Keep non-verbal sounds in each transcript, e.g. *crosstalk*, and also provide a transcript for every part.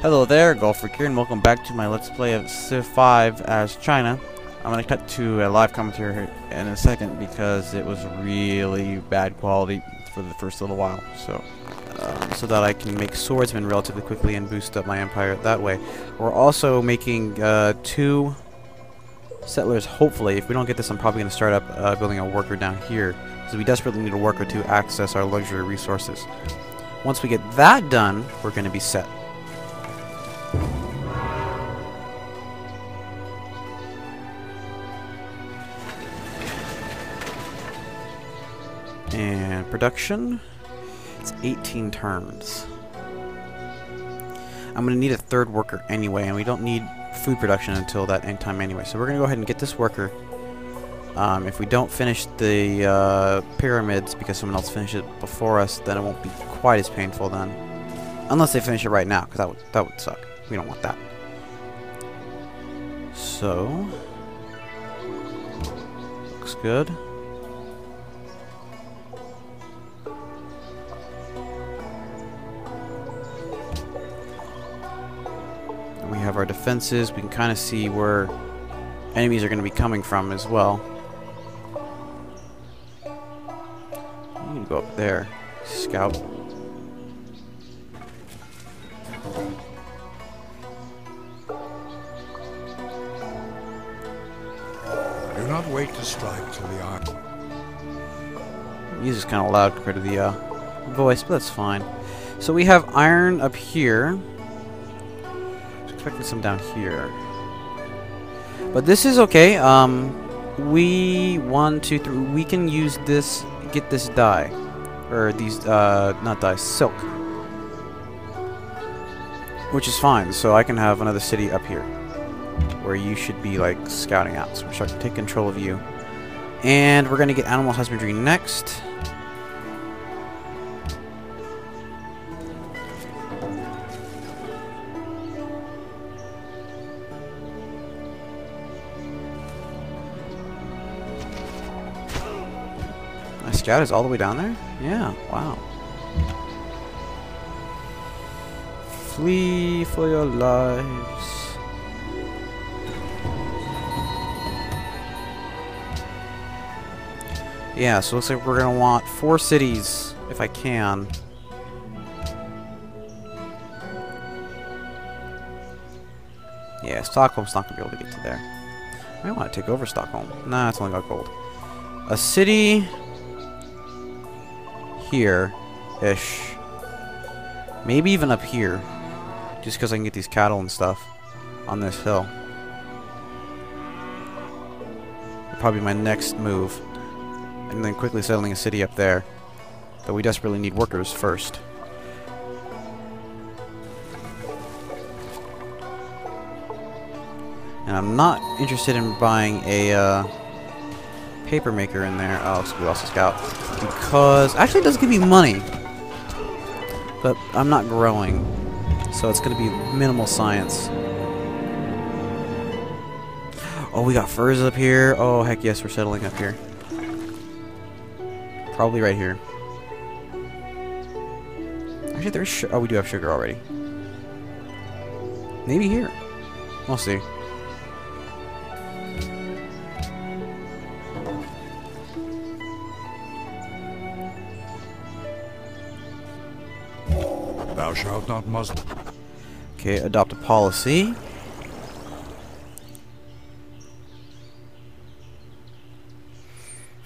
Hello there, Golfer here, and welcome back to my Let's Play of Civ 5 as China. I'm going to cut to a live commentary in a second because it was really bad quality for the first little while. So, um, so that I can make swordsmen relatively quickly and boost up my empire that way. We're also making uh, two settlers, hopefully. If we don't get this, I'm probably going to start up uh, building a worker down here because we desperately need a worker to access our luxury resources. Once we get that done, we're going to be set. Production, it's 18 turns. I'm going to need a third worker anyway, and we don't need food production until that end time anyway. So we're going to go ahead and get this worker. Um, if we don't finish the uh, pyramids because someone else finished it before us, then it won't be quite as painful then. Unless they finish it right now, because that would, that would suck. We don't want that. So... Looks good. Have our defenses. We can kind of see where enemies are going to be coming from as well. You can go up there. Scout. Do not wait to strike till the iron. Music's kind of loud compared to the uh, voice, but that's fine. So we have iron up here. Expecting some down here. But this is okay. Um, we one, two, three. We can use this. Get this dye, or these uh, not dye, silk, which is fine. So I can have another city up here, where you should be like scouting out. So we're starting to take control of you, and we're gonna get animal husbandry next. Scout is all the way down there? Yeah, wow. Flee for your lives. Yeah, so looks like we're gonna want four cities, if I can. Yeah, Stockholm's not gonna be able to get to there. I want to take over Stockholm. Nah, it's only got gold. A city here-ish. Maybe even up here. Just because I can get these cattle and stuff on this hill. Probably my next move. And then quickly settling a city up there. But we desperately need workers first. And I'm not interested in buying a uh, paper maker in there. Oh, so we also scout. Because, actually it does give me money. But I'm not growing. So it's going to be minimal science. Oh, we got furs up here. Oh, heck yes, we're settling up here. Probably right here. Actually, there's oh, we do have sugar already. Maybe here. We'll see. Not muzzle. Okay, adopt a policy.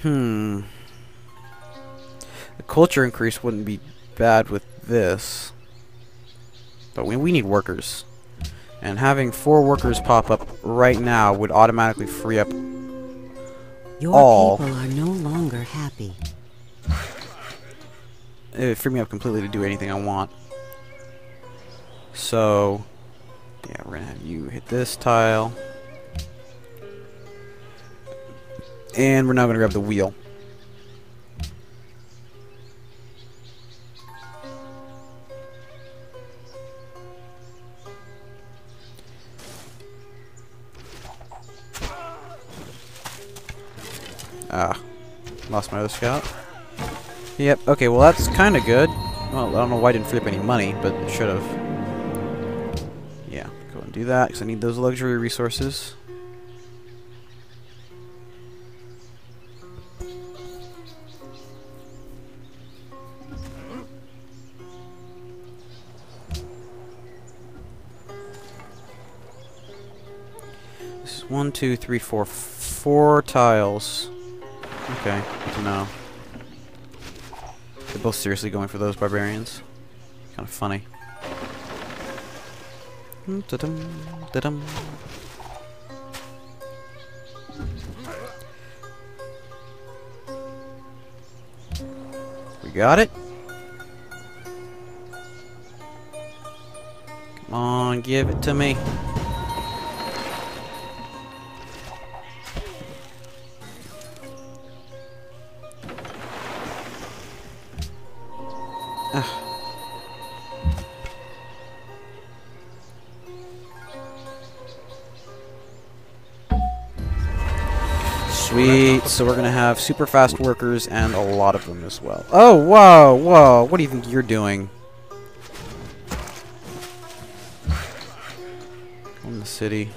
Hmm. The culture increase wouldn't be bad with this. But we, we need workers. And having four workers pop up right now would automatically free up Your all. people are no longer happy. it would free me up completely to do anything I want. So, yeah, we're gonna have you hit this tile. And we're now gonna grab the wheel. Ah, lost my other scout. Yep, okay, well that's kind of good. Well, I don't know why I didn't flip any money, but it should have. Do that because I need those luxury resources. This is one, two, three, four, four tiles. Okay, good to know. They're both seriously going for those barbarians. Kind of funny. Mm, Da-dum, da-dum. We got it. Come on, give it to me. Sweet. So we're gonna have super fast workers and a lot of them as well. Oh, whoa, whoa! What do you think you're doing? In the city.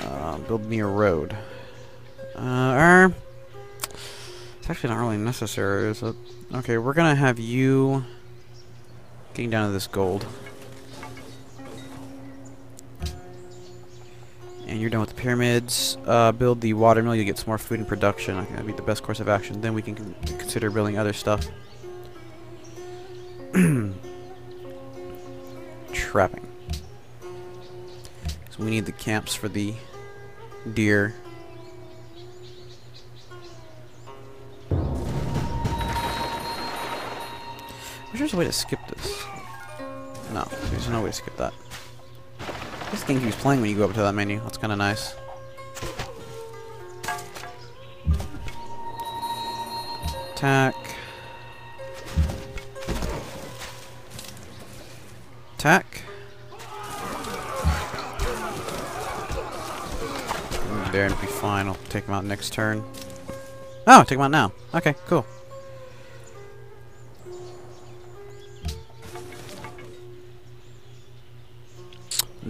Uh, build me a road. Uh, er, it's actually not really necessary, is it? Okay, we're gonna have you getting down to this gold. Pyramids. Uh, build the watermill, you get some more food and production. I think that'd be the best course of action. Then we can consider building other stuff. *clears throat* Trapping. So we need the camps for the deer. There's a way to skip this. No, there's no way to skip that. This game keeps playing when you go up to that menu. That's kind of nice. Attack. Attack. There and be fine. I'll take him out next turn. Oh, take him out now. Okay, cool.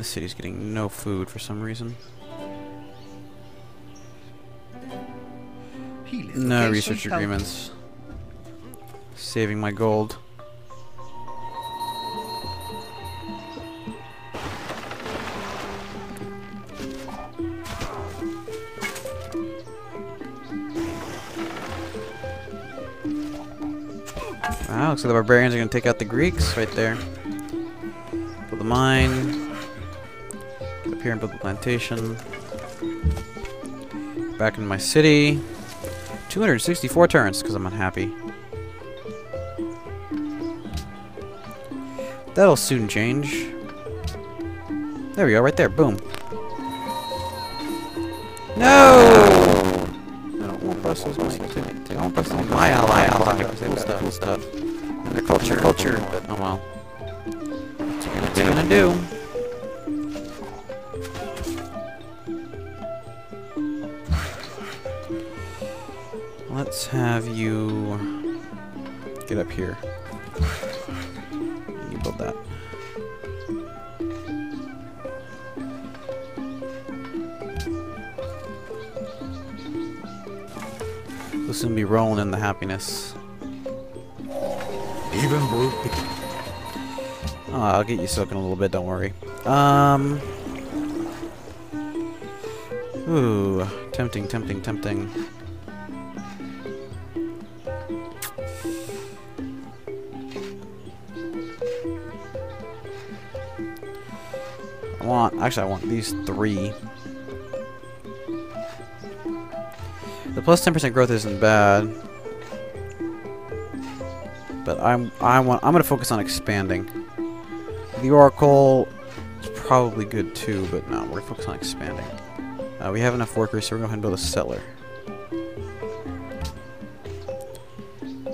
The city's getting no food for some reason. No research agreements. Saving my gold. Wow, looks like the barbarians are going to take out the Greeks right there. Build the mine. Here and build the plantation. Back in my city. 264 turns because I'm unhappy. That'll soon change. There we go, right there. Boom. No! I don't want Brussels my I want Brussels my ally ally. Cool stuff. Cool stuff. And their culture. Culture. But oh well. What's you gonna, What's you gonna do? Let's have you get up here. You build that. We'll soon be rolling in the happiness. Even brute. Oh, I'll get you soaking a little bit, don't worry. Um. Ooh, tempting, tempting, tempting. Want, actually, I want these three. The plus 10% growth isn't bad. But I'm, I want, I'm gonna focus on expanding. The Oracle is probably good too, but no, we're focused on expanding. Uh, we have enough workers, so we're going to go ahead and build a settler.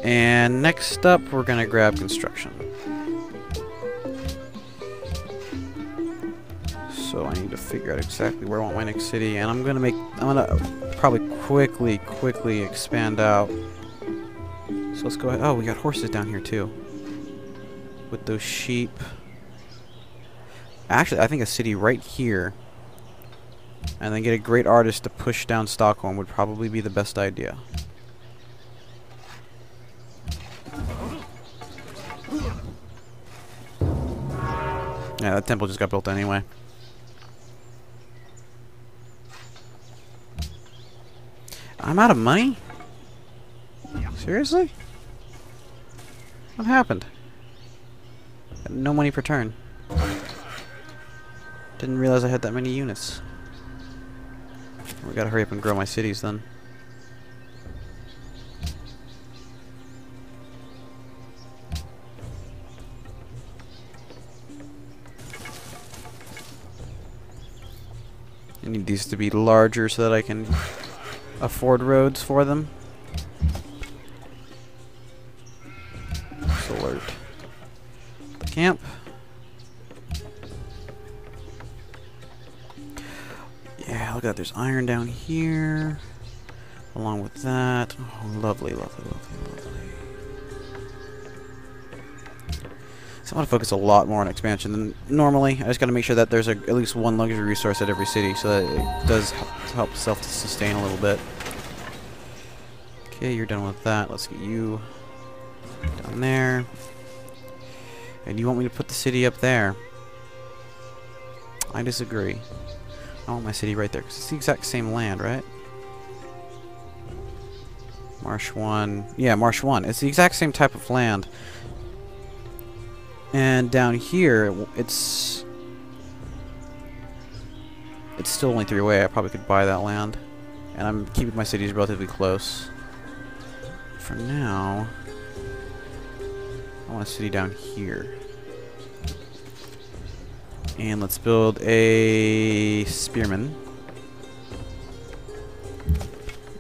And next up, we're going to grab construction. Figure out exactly where I want my next city, and I'm to make, I'm to probably quickly, quickly expand out. So let's go ahead. Oh, we got horses down here too. With those sheep. Actually, I think a city right here. And then get a great artist to push down Stockholm would probably be the best idea. Yeah, that temple just got built anyway. I'm out of money? Seriously? What happened? No money per turn. Didn't realize I had that many units. We gotta hurry up and grow my cities then. I need these to be larger so that I can afford roads for them. Alert. The camp. Yeah, look at that. There's iron down here. Along with that. Oh, lovely, lovely, lovely, lovely. So I want to focus a lot more on expansion than normally. I just got to make sure that there's a, at least one luxury resource at every city so that it does help self-sustain a little bit. Okay, you're done with that. Let's get you down there. And you want me to put the city up there? I disagree. I want my city right there, because it's the exact same land, right? Marsh 1. Yeah, Marsh 1. It's the exact same type of land. And down here, it's... It's still only three away. I probably could buy that land. And I'm keeping my cities relatively close. For now... I want a city down here. And let's build a spearman.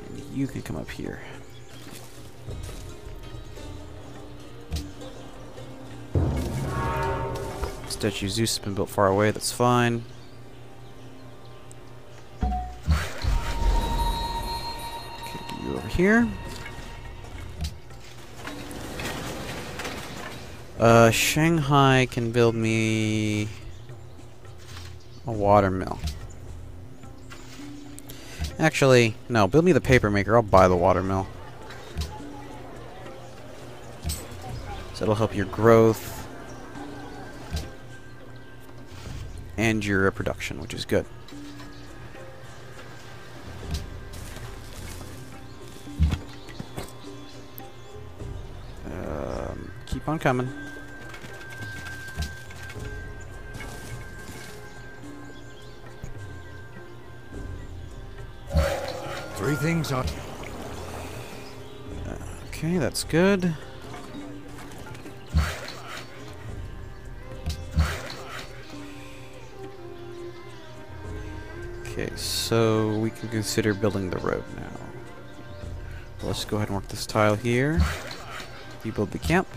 And you can come up here. Statue Zeus has been built far away, that's fine. Okay, get you over here. Uh, Shanghai can build me a watermill. Actually, no, build me the paper maker. I'll buy the watermill. So it'll help your growth and your production, which is good. Um, keep on coming. Three things. Okay, that's good. Okay, so we can consider building the road now. Let's go ahead and work this tile here. You build the camp.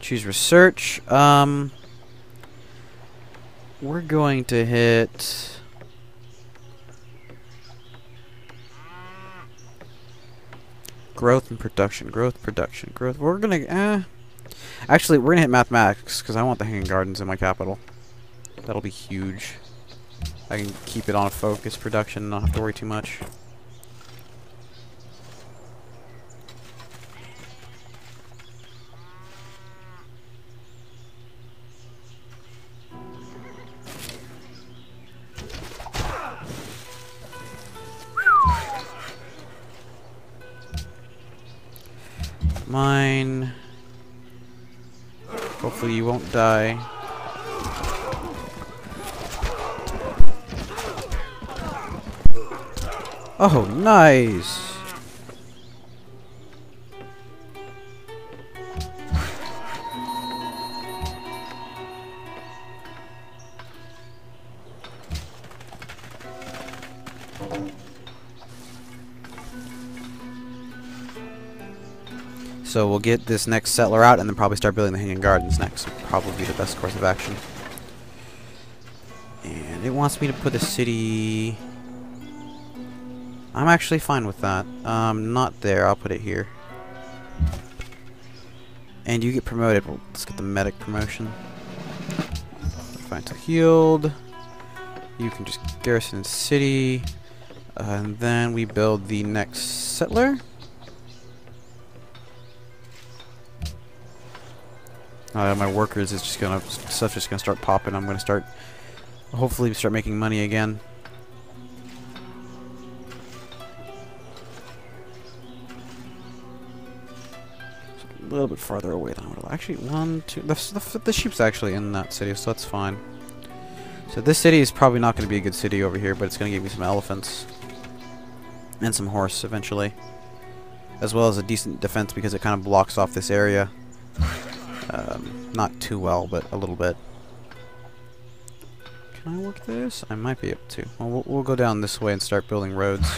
Choose research. Um, we're going to hit... Growth and production, growth, production, growth. We're gonna, eh. Actually, we're gonna hit mathematics, because I want the hanging gardens in my capital. That'll be huge. I can keep it on focus production not have to worry too much. Mine. Hopefully you won't die. Oh, nice! So we'll get this next settler out and then probably start building the Hanging Gardens next. Probably be the best course of action. And it wants me to put a city... I'm actually fine with that. Um, not there. I'll put it here. And you get promoted. Well, let's get the medic promotion. Till healed. You can just garrison city. Uh, and then we build the next settler. Uh, my workers is just gonna stuff just gonna start popping. I'm gonna start hopefully start making money again. a little bit farther away than I would Actually, one, two. The, the, the sheep's actually in that city, so that's fine. So this city is probably not going to be a good city over here, but it's going to give me some elephants and some horse eventually, as well as a decent defense because it kind of blocks off this area. *laughs* Um, not too well, but a little bit. Can I work this? I might be able to. Well, we'll, we'll go down this way and start building roads.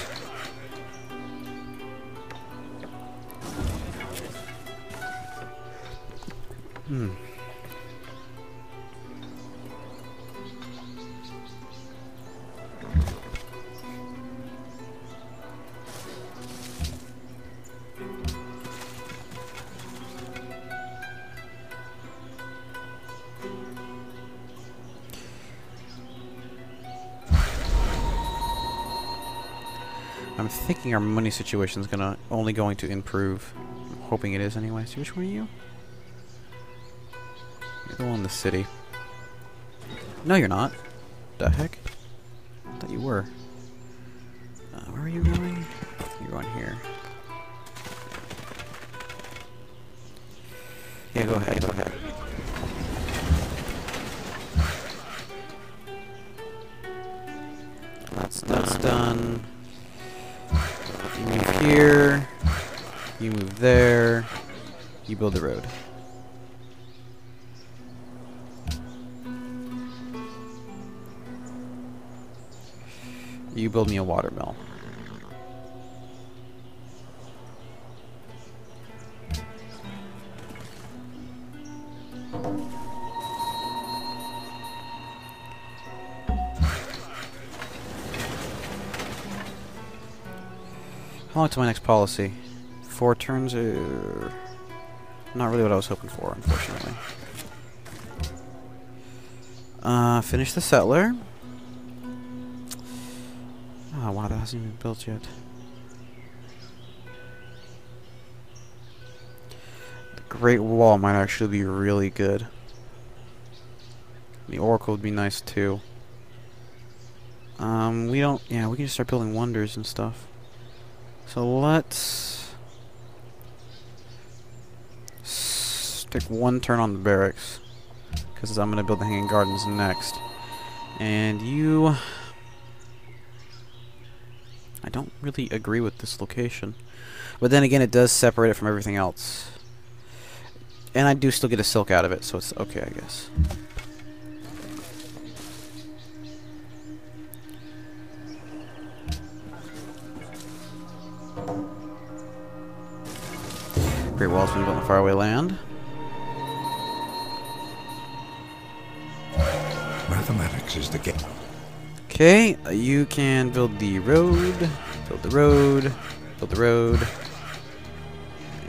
I'm thinking our money situation is gonna only going to improve. I'm hoping it is anyway. See which one are you? You're the one in the city. No, you're not. The heck? I thought you were. Here. You move there. You build the road. You build me a water long to my next policy? Four turns? are not really what I was hoping for, unfortunately. Uh, finish the settler. Oh, wow, that hasn't even built yet. The Great Wall might actually be really good. The Oracle would be nice too. Um, we don't, yeah, we can just start building wonders and stuff. So let's stick one turn on the barracks because I'm going to build the Hanging Gardens next. And you... I don't really agree with this location. But then again, it does separate it from everything else. And I do still get a silk out of it, so it's okay, I guess. Great walls been built in the faraway land. Mathematics is the game. Okay, you can build the road, build the road, build the road.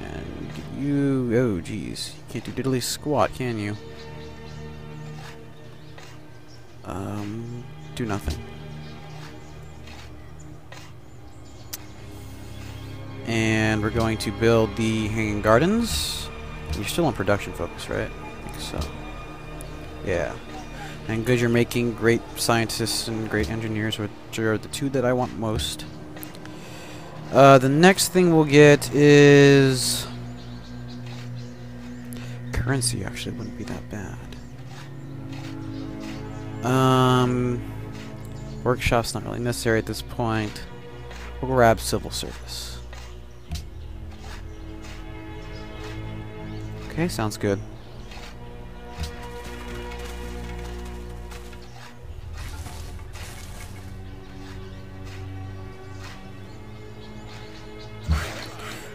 And you... Oh, jeez. You can't do diddly squat, can you? Um, do nothing. And we're going to build the Hanging Gardens. You're still on production focus, right? I think so. Yeah. And good you're making great scientists and great engineers, which are the two that I want most. Uh, the next thing we'll get is... Currency actually wouldn't be that bad. Um, workshop's not really necessary at this point. We'll grab civil service. Okay, sounds good.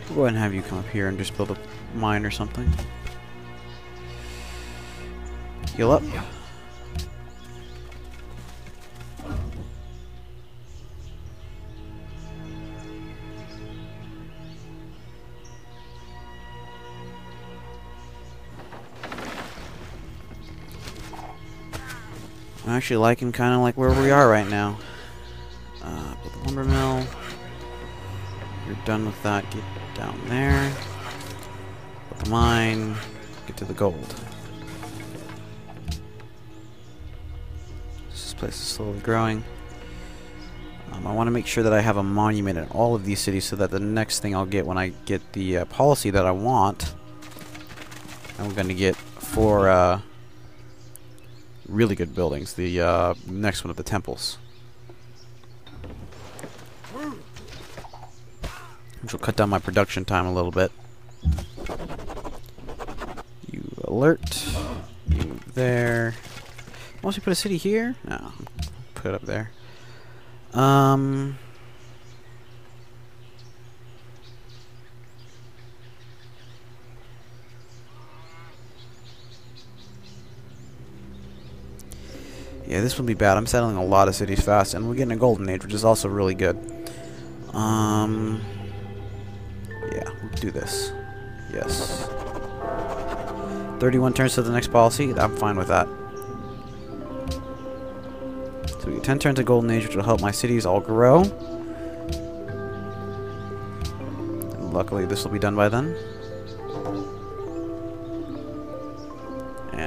We'll go ahead and have you come up here and just build a mine or something. Heal up. Actually liking kind of like where we are right now. Uh, build the lumber mill. You're done with that. Get down there. Build the mine. Get to the gold. This place is slowly growing. Um, I want to make sure that I have a monument in all of these cities so that the next thing I'll get when I get the uh, policy that I want, I'm going to get four uh, really good buildings. The uh, next one of the temples. Which will cut down my production time a little bit. You alert. You there. Once you put a city here? No. Put it up there. Um. Yeah, this will be bad. I'm settling a lot of cities fast, and we're getting a golden age, which is also really good. Um. Yeah, we'll do this. Yes. 31 turns to the next policy. I'm fine with that. So we get 10 turns of Golden Age, which will help my cities all grow. And luckily, this will be done by then.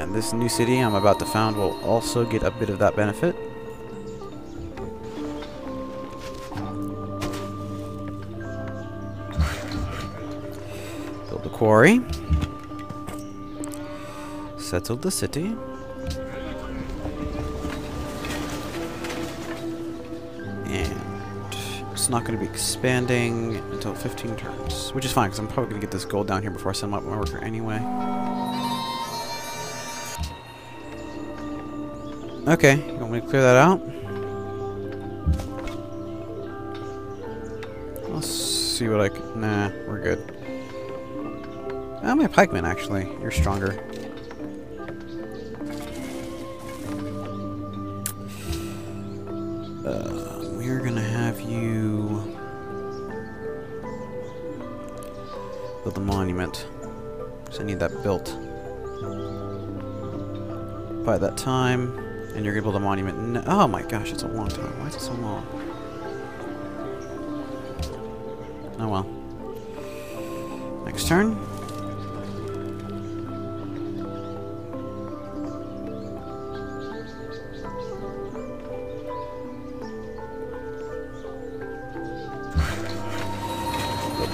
And this new city I'm about to found will also get a bit of that benefit. *laughs* Build the quarry. Settled the city. And it's not going to be expanding until 15 turns, which is fine because I'm probably going to get this gold down here before I send my, my worker anyway. Okay, you want me to clear that out? Let's see what I can. Nah, we're good. I'm a pikeman, actually. You're stronger. Uh, we're gonna have you build a monument. Because I need that built by that time. And you're gonna build a monument. No oh my gosh, it's a long time. Why is it so long? Oh well. Next turn.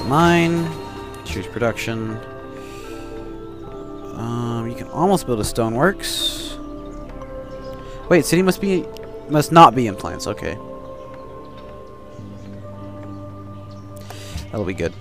Mine. Choose production. Um, you can almost build a stoneworks. Wait, city must be must not be in plains. Okay. That'll be good.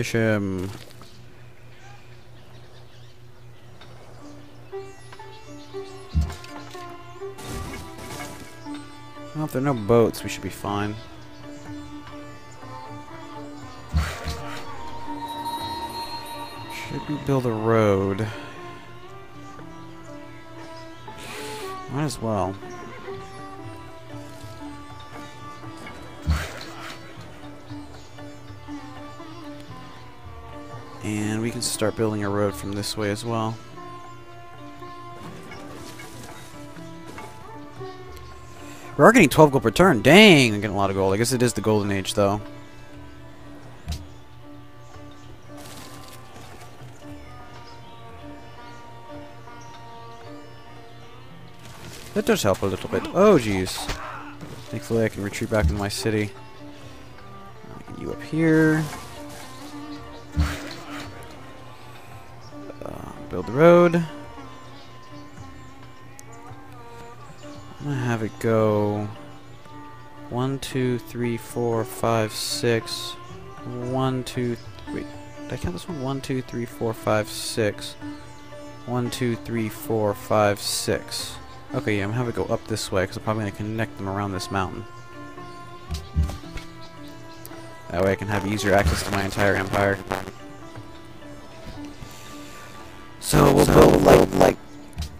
Finish him. Well, if there are no boats, we should be fine. Should we build a road? Might as well. Start building a road from this way as well. We are getting 12 gold per turn. Dang, I'm getting a lot of gold. I guess it is the golden age, though. That does help a little bit. Oh, jeez. Thankfully, I can retreat back into my city. You up here. Build the road. I'm gonna have it go one, two, three, four, five, six. One, two, wait. Did I count this one? One, two, three, four, five, six. One, two, three, four, five, six. Okay, yeah, I'm gonna have it go up this way because I'm probably gonna connect them around this mountain. That way I can have easier access to my entire empire. So we'll build like like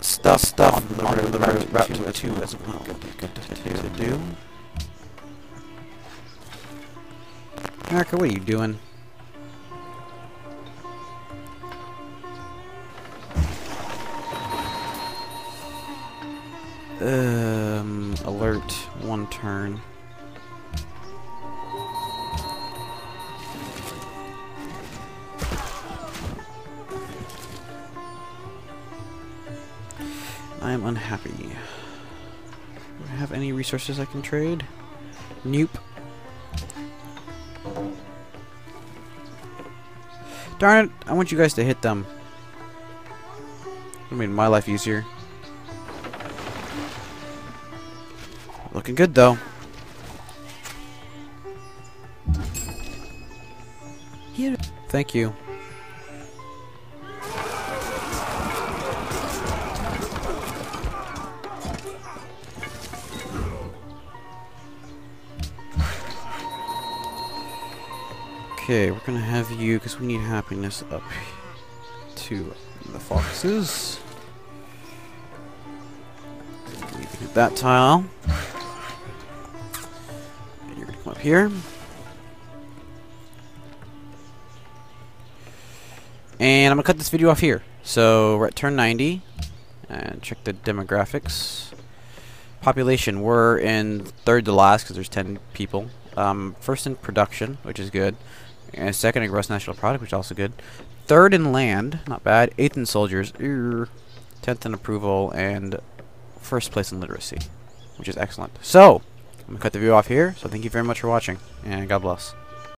stuff stuff on the road, the road, route to a two as well. Good to do. America, what are you doing? Um, alert, one turn. Unhappy. Do I have any resources I can trade? Nope. Darn it, I want you guys to hit them. I made my life easier. Looking good though. Here. Thank you. Okay, we're gonna have you because we need happiness up to the foxes. You can hit that tile. And you're gonna come up here. And I'm gonna cut this video off here. So we're at turn 90, and check the demographics. Population, we're in third to last because there's 10 people. Um, first in production, which is good. And second in gross national product, which is also good. Third in land, not bad. Eighth in soldiers, er, tenth in approval, and first place in literacy, which is excellent. So, I'm gonna cut the video off here. So thank you very much for watching, and God bless.